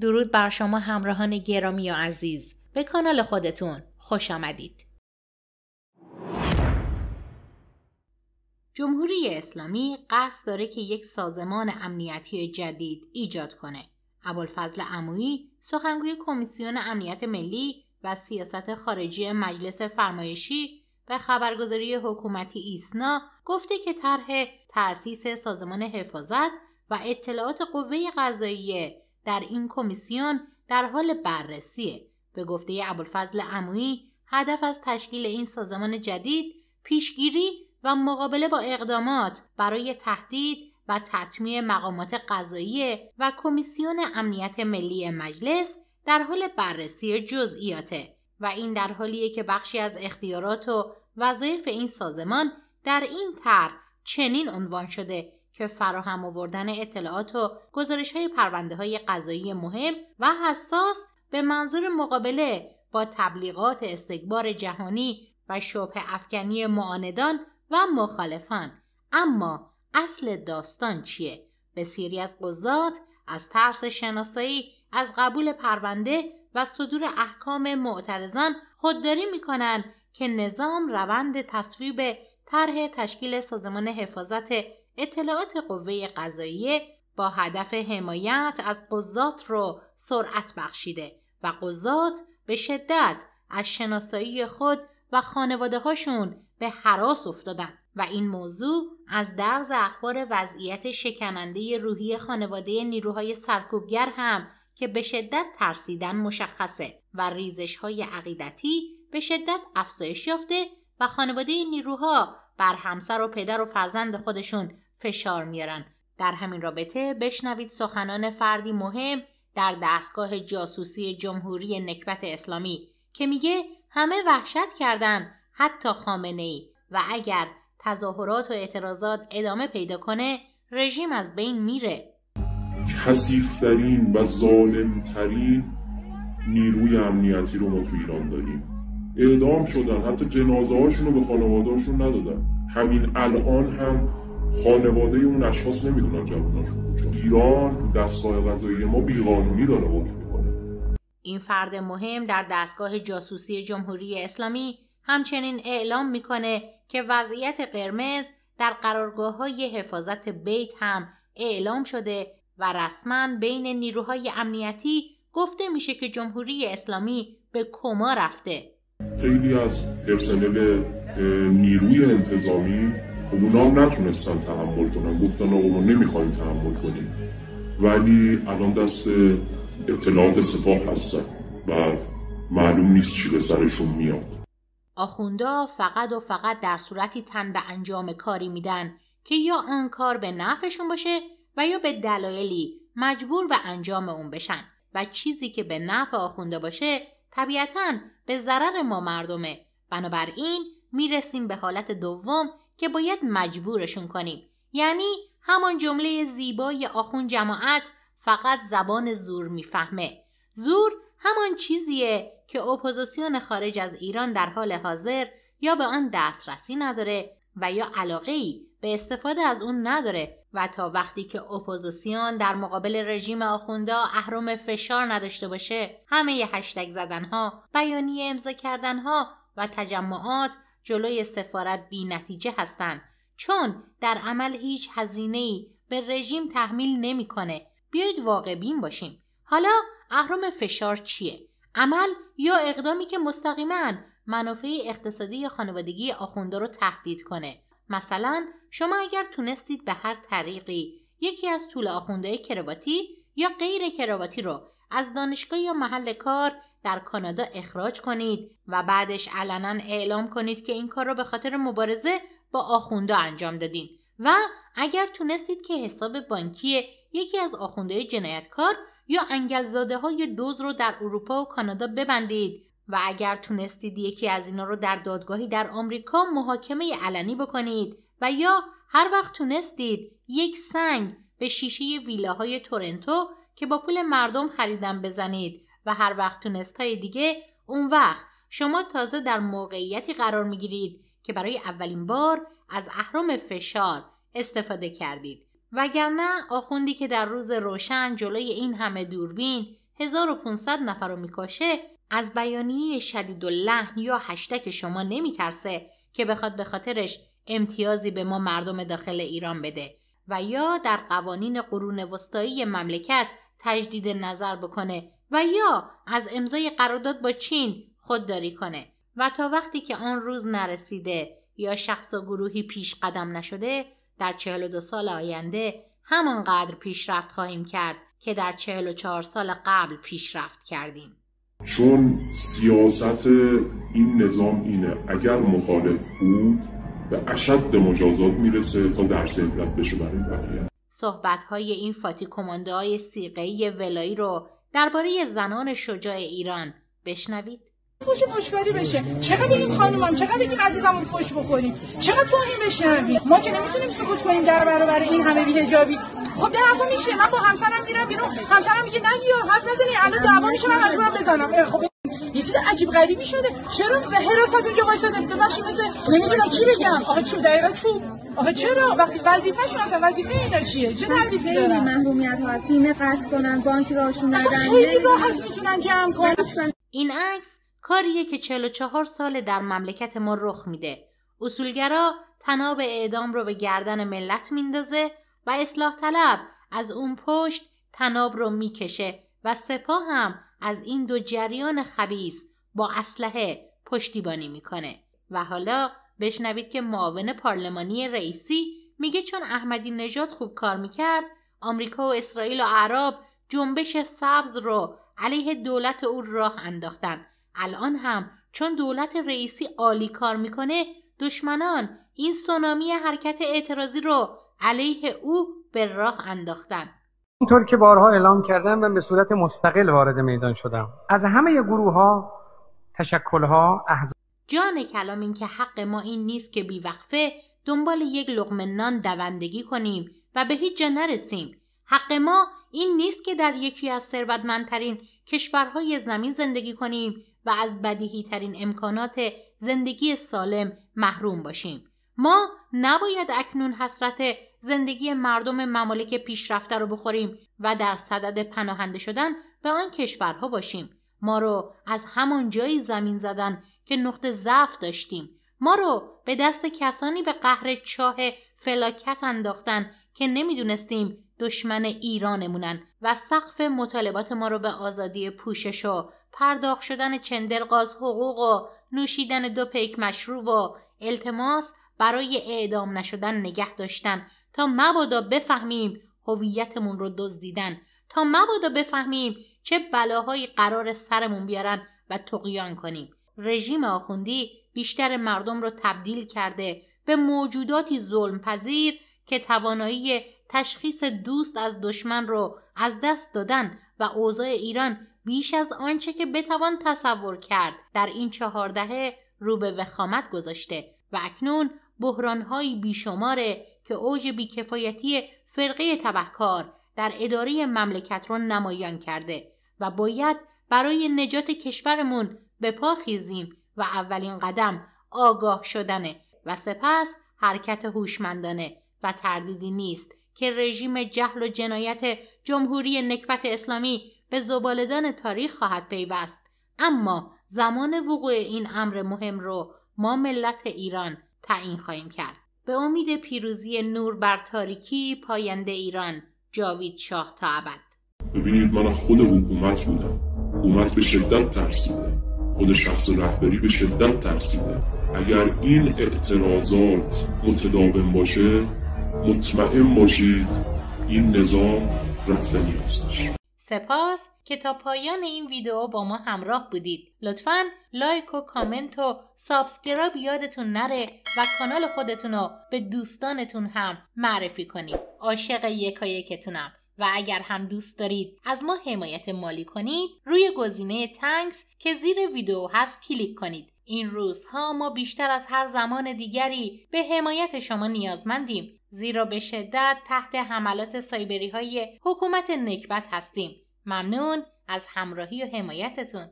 درود بر شما همراهان گرامی و عزیز به کانال خودتون خوش آمدید. جمهوری اسلامی قصد داره که یک سازمان امنیتی جدید ایجاد کنه. ابوالفضل عمویی سخنگوی کمیسیون امنیت ملی و سیاست خارجی مجلس فرمایشی و خبرگزاری حکومتی ایسنا گفته که طرح تأسیس سازمان حفاظت و اطلاعات قوه قضاییه در این کمیسیون در حال بررسیه. به گفته ابوالفضل عمویی هدف از تشکیل این سازمان جدید پیشگیری و مقابله با اقدامات برای تهدید و تطمیع مقامات قضایی و کمیسیون امنیت ملی مجلس در حال بررسی جزئیاته و این در حالیه که بخشی از اختیارات و وظایف این سازمان در این طرح چنین عنوان شده که فراهم آوردن اطلاعات و گزارش های پرونده های قضایی مهم و حساس به منظور مقابله با تبلیغات استکبار جهانی و شبه افکنی معاندان و مخالفان. اما اصل داستان چیه؟ بسیاری از قضات از ترس شناسایی از قبول پرونده و صدور احکام معترضان خودداری می‌کنند که نظام روند تصویب طرح تشکیل سازمان حفاظت اطلاعات قوه قضاییه با هدف حمایت از قضات رو سرعت بخشیده و قضات به شدت از شناسایی خود و خانواده هاشون به حراس افتادن و این موضوع از درز اخبار وضعیت شکننده روحی خانواده نیروهای سرکوبگر هم که به شدت ترسیدن مشخصه و ریزش های عقیدتی به شدت افزایش یافته و خانواده نیروها بر همسر و پدر و فرزند خودشون فشار میارن. در همین رابطه بشنوید سخنان فردی مهم در دستگاه جاسوسی جمهوری نکبت اسلامی که میگه همه وحشت کردن حتی خامنه ای و اگر تظاهرات و اعتراضات ادامه پیدا کنه رژیم از بین میره. کسیفترین و ظالمترین نیروی امنیتی رو ما تو ایران داریم. اعدام شدن. حتی جنازه هاشون رو به خانواده ندادن. همین الان هم خانواده اون اشخاص نمی‌دونن جواناشون کجا. ایران دستگاه قضایی ما بیقانونی داره حکم می‌کنه. این فرد مهم در دستگاه جاسوسی جمهوری اسلامی همچنین اعلام می‌کنه که وضعیت قرمز در قرارگاه های حفاظت بیت هم اعلام شده و رسما بین نیروهای امنیتی گفته میشه که جمهوری اسلامی به کما رفته. خیلی از پرسنل نیروی انتظامی اونا هم نتونستن تحمل کنن. گفتن آقا ما نمی‌خوایم تحمل کنیم. ولی الان دست اطلاعات سپاه هستن و معلوم نیست چی به سرشون میاد. آخوندا فقط و فقط در صورتی تن به انجام کاری میدن که یا آن کار به نفعشون باشه و یا به دلایلی مجبور به انجام اون بشن. و چیزی که به نفع آخونده باشه طبیعتا به ضرر ما مردمه. بنابراین می‌رسیم به حالت دوم که باید مجبورشون کنیم. یعنی همان جمله زیبای آخون جماعت فقط زبان زور می‌فهمه. زور همان چیزیه که اپوزیسیون خارج از ایران در حال حاضر یا به آن دسترسی نداره و یا علاقه ای به استفاده از اون نداره و تا وقتی که اپوزیسیون در مقابل رژیم آخوندا اهرم فشار نداشته باشه همه ی هشتگ زدنها بیانیه امضا کردنها و تجمعات جلوی سفارت بی نتیجه هستند. چون در عمل هیچ هزینه به رژیم تحمیل نمی‌کنه. بیایید واقع بین باشیم. حالا اهرم فشار چیه؟ عمل یا اقدامی که مستقیما منافع اقتصادی خانوادگی آخونده رو تهدید کنه؟ مثلا شما اگر تونستید به هر طریقی یکی از طول آخونده کرواتی یا غیر کرواتی رو از دانشگاه یا محل کار در کانادا اخراج کنید و بعدش علنا اعلام کنید که این کار رو به خاطر مبارزه با آخونده انجام دادین. و اگر تونستید که حساب بانکی یکی از آخونده جنایتکار یا انگلزاده های دوز رو در اروپا و کانادا ببندید و اگر تونستید یکی از اینا رو در دادگاهی در آمریکا محاکمه علنی بکنید و یا هر وقت تونستید یک سنگ به شیشه ویلاهای تورنتو که با پول مردم خریدن بزنید و هر وقت تونست های دیگه اون وقت شما تازه در موقعیتی قرار می‌گیرید که برای اولین بار از اهرام فشار استفاده کردید. وگرنه آخوندی که در روز روشن جلوی این همه دوربین 1500 نفر رو می‌کشه از بیانیه شدید و لحن یا هشتک شما نمیترسه که بخواد به خاطرش امتیازی به ما مردم داخل ایران بده و یا در قوانین قرون وسطایی مملکت تجدید نظر بکنه و یا از امضای قرارداد با چین خودداری کنه. و تا وقتی که آن روز نرسیده یا شخص و گروهی پیش قدم نشده در 42 سال آینده همانقدر پیشرفت خواهیم کرد که در 44 سال قبل پیشرفت کردیم. چون سیاست این نظام اینه اگر مخالف بود به اشد مجازات می‌رسه تا در عبرت بشه برای بقیه. صحبت های این فاتی کمانده های سیقهی ولایی رو درباره زنان شجاع ایران بشنوید. فوش فوشکاری بشه. چقدر این خانومان چقدر این عزیزمون فوش بخوریم؟ چقدر توهین بشنویم ما که نمی‌تونیم سکوت کنیم در برابر این همه بیهجابی خب دعوا میشه. من با همسرم میرم بیرون. همسرم میگه نگیا حرف نزنی. الان دعوا میشه. من مجبورم بزنم. خب یه چیز عجیب غریبی شده. چرا به حراست اونجا وایساده؟ ببخشید مثل نمی‌دونم چی بگم. آخه چوب دقیقا چوب آخه چرا؟ وقتی وظیفه شو اصلا وظیفه اینا چیه؟ چه تعریفی دارن خیلی محرومیت هست. بیمه قطع کنن بانک راشون ندن خیلی راحت می‌تونن جمع کنن. این عکس کاریه که 44 سال در مملکت ما رخ میده. اصولگرا تناب اعدام رو به گردن ملت میندازه و اصلاح طلب از اون پشت تناب رو می‌کشه و سپاه هم از این دو جریان خبیس با اسلحه پشتیبانی می‌کنه. و حالا بشنوید که معاون پارلمانی رئیسی میگه چون احمدی نژاد خوب کار می‌کرد آمریکا و اسرائیل و عرب جنبش سبز رو علیه دولت او راه انداختن. الان هم چون دولت رئیسی عالی کار می‌کنه دشمنان این سونامی حرکت اعتراضی رو علیه او به راه انداختن. اینطور که بارها اعلام کردم من به صورت مستقل وارد میدان شدم. از همه گروه ها تشکل ها احزاب جان کلام این که حق ما این نیست که بیوقفه دنبال یک لقمه نان دوندگی کنیم و به هیچ جا نرسیم. حق ما این نیست که در یکی از ثروتمندترین کشورهای زمین زندگی کنیم و از بدیهی ترین امکانات زندگی سالم محروم باشیم. ما نباید اکنون حسرت زندگی مردم ممالک پیشرفته رو بخوریم و در صدد پناهنده شدن به آن کشورها باشیم. ما رو از همان جایی زمین زدن که نقطه ضعف داشتیم. ما رو به دست کسانی به قهر چاه فلاکت انداختن که نمی‌دونستیم دشمن ایرانمونن و سقف مطالبات ما رو به آزادی پوشش و پرداخت شدن چندرغاز حقوق و نوشیدن دو پیک مشروب و التماس برای اعدام نشدن نگه داشتن. تا مبادا بفهمیم هویتمون رو دزدیدن. تا مبادا بفهمیم چه بلاهایی قرار سرمون بیارن و تقیان کنیم. رژیم آخوندی بیشتر مردم رو تبدیل کرده به موجوداتی ظلم پذیر که توانایی تشخیص دوست از دشمن رو از دست دادن و اوضاع ایران بیش از آنچه که بتوان تصور کرد در این چهار دهه رو به وخامت گذاشته و اکنون بحرانهایی بیشماره که اوج بیکفایتی فرقه تبهکار در اداره مملکت را نمایان کرده و باید برای نجات کشورمون به پا خیزیم و اولین قدم آگاه شدنه و سپس حرکت هوشمندانه و تردیدی نیست که رژیم جهل و جنایت جمهوری نکبت اسلامی به زبالدان تاریخ خواهد پیوست. اما زمان وقوع این امر مهم رو ما ملت ایران تعیین خواهیم کرد. به امید پیروزی نور بر تاریکی پاینده ایران جاوید شاه تا ابد. ببینید من خود حکومت بودم. حکومت به شدت ترسیده. خود شخص رهبری به شدت ترسیده. اگر این اعتراضات متداوم باشه مطمئن باشید این نظام رفتنی هستش. سپاس که تا پایان این ویدیو با ما همراه بودید. لطفا like و کامنت و subscribe یادتون نره و کانال خودتون رو به دوستانتون هم معرفی کنید. عاشق یکایکتونم. و اگر هم دوست دارید از ما حمایت مالی کنید روی گزینه Thanks که زیر ویدیو هست کلیک کنید. این روزها ما بیشتر از هر زمان دیگری به حمایت شما نیازمندیم زیرا به شدت تحت حملات سایبری های حکومت نکبت هستیم. ممنون از همراهی و حمایتتون.